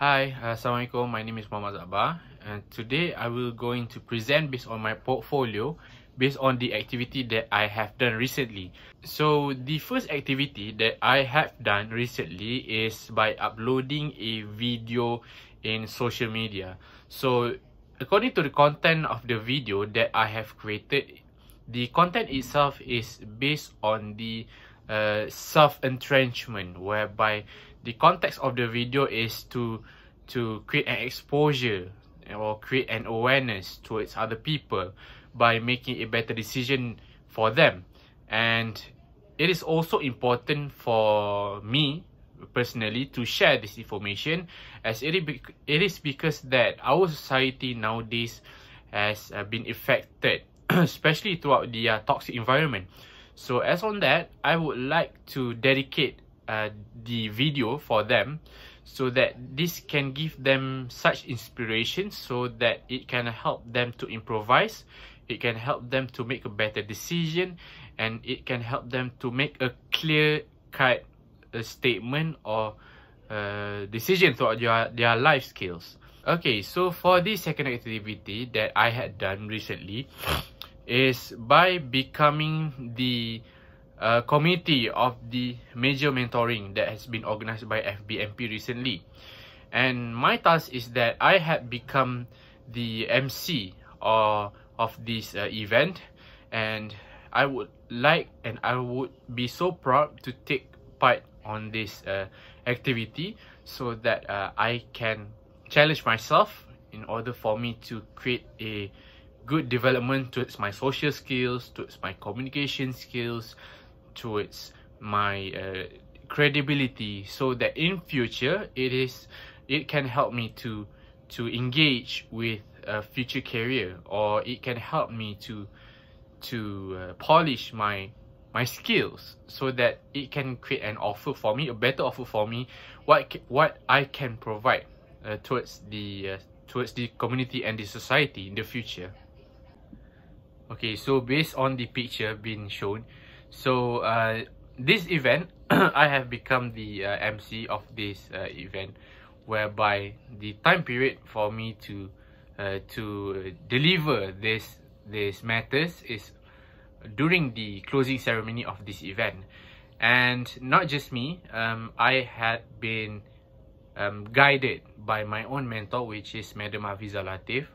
Hi, Assalamualaikum. My name is Muhammad Zabar and today I will going to present based on my portfolio based on the activity that I have done recently. So the first activity that I have done recently is by uploading a video in social media. So according to the content of the video that I have created, the content itself is based on the self-entrenchment whereby the context of the video is to to create an exposure or create an awareness towards other people by making a better decision for them. And it is also important for me personally to share this information as it is because that our society nowadays has uh, been affected especially throughout the uh, toxic environment so as on that i would like to dedicate uh, the video for them so that this can give them such inspiration so that it can help them to improvise it can help them to make a better decision and it can help them to make a clear cut a statement or a decision throughout their, their life skills. Okay so for this second activity that i had done recently is by becoming the uh, committee of the major mentoring that has been organized by FBMP recently. And my task is that I had become the MC or of this uh, event and I would like and I would be so proud to take part on this uh, activity so that uh, I can challenge myself in order for me to create a good development towards my social skills, towards my communication skills, towards my uh, credibility. So that in future it is it can help me to to engage with a future career or it can help me to to uh, polish my my skills so that it can create an offer for me a better offer for me what what I can provide uh, towards the uh, towards the community and the society in the future okay so based on the picture being shown so uh, this event, I have become the uh, MC of this uh, event, whereby the time period for me to uh, to deliver this this matters is during the closing ceremony of this event, and not just me. Um, I had been um, guided by my own mentor, which is Madam Afiza Latif.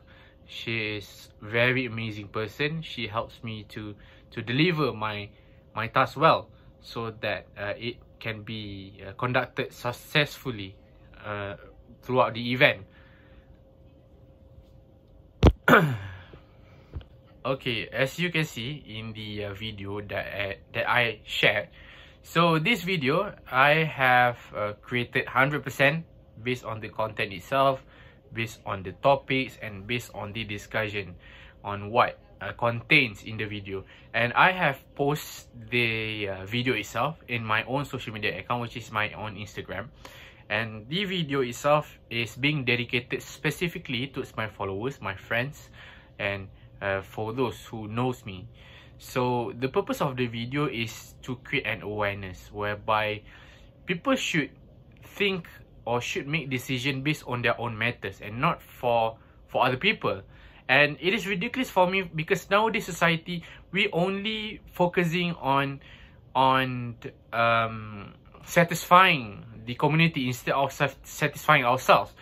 She is very amazing person. She helps me to to deliver my my task well so that uh, it can be uh, conducted successfully uh, throughout the event. okay, as you can see in the uh, video that uh, that I shared, so this video I have uh, created 100% based on the content itself, based on the topics and based on the discussion on what uh, contains in the video and I have posted the uh, video itself in my own social media account which is my own Instagram and the video itself is being dedicated specifically to my followers, my friends and uh, for those who knows me. So the purpose of the video is to create an awareness whereby people should think or should make decision based on their own matters and not for for other people. And it is ridiculous for me because nowadays society we only focusing on on um satisfying the community instead of satisfying ourselves.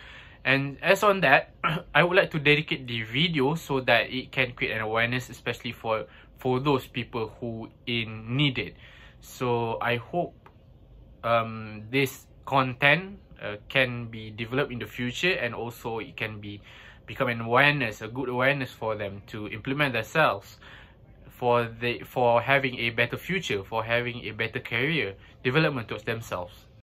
And as on that i would like to dedicate the video so that it can create an awareness especially for for those people who in need it. So i hope um this content uh, can be developed in the future and also it can be become an awareness, a good awareness for them to implement themselves for the for having a better future, for having a better career development towards themselves.